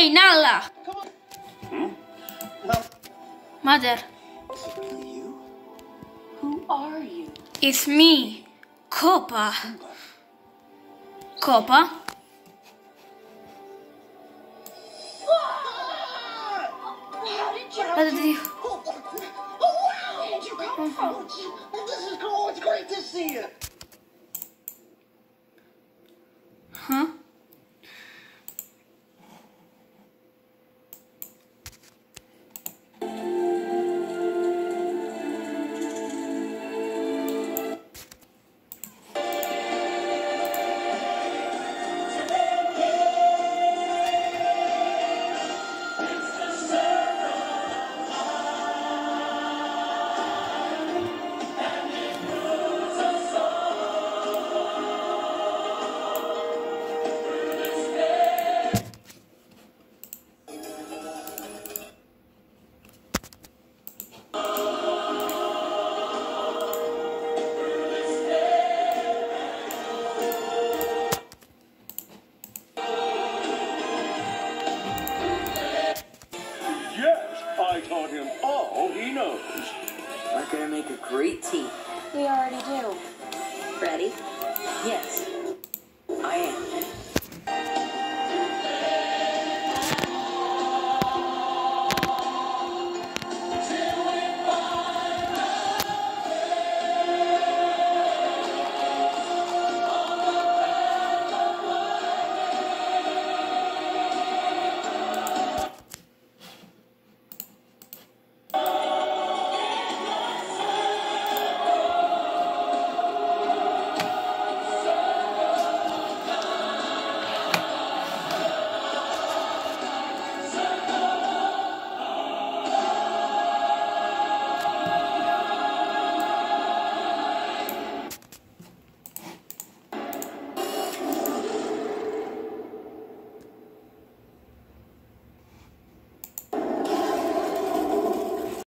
Hey, Nala. No. Mother, You? Who are you? it's me, Kopa. Kopa? How did you? What did you... Oh, wow! Where did you come from? This is cool. It's great to see you. I taught him all he knows. We're gonna make a great team. We already do. Ready? Yes. I am.